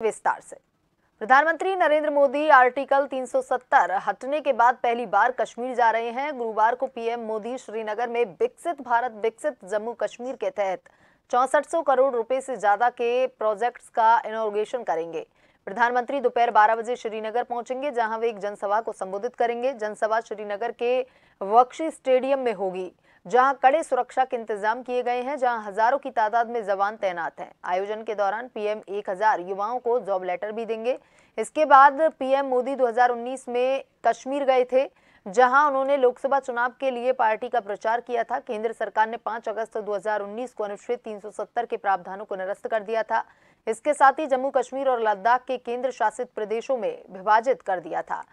विस्तार से। प्रधानमंत्री नरेंद्र मोदी आर्टिकल 370 हटने के बाद पहली बार कश्मीर जा रहे हैं। गुरुवार को पीएम मोदी श्रीनगर में विकसित भारत, विकसित जम्मू कश्मीर के तहत चौसठ करोड़ रुपए से ज़्यादा के प्रोजेक्ट्स का इनोग्रेशन करेंगे। प्रधानमंत्री दोपहर 12 बजे श्रीनगर पहुँचेंगे, जहाँ वे एक जनसभा को संबोधित करेंगे। जनसभा श्रीनगर के वक्शी स्टेडियम में होगी। जहाँ कड़े सुरक्षा के इंतज़ाम किए गए हैं, जहाँ हज़ारों की तादाद में जवान तैनात हैं। आयोजन के दौरान पीएम 1000 युवाओं को जॉब लेटर भी देंगे। इसके बाद पीएम मोदी 2019 में कश्मीर गए थे, जहाँ उन्होंने लोकसभा चुनाव के लिए पार्टी का प्रचार किया था। केंद्र सरकार ने 5 अगस्त 2019 को अनुच्छेद 370 के प्रावधानों को निरस्त कर दिया था। इसके साथ ही जम्मू कश्मीर और लद्दाख के केंद्र शासित प्रदेशों में विभाजित कर दिया था।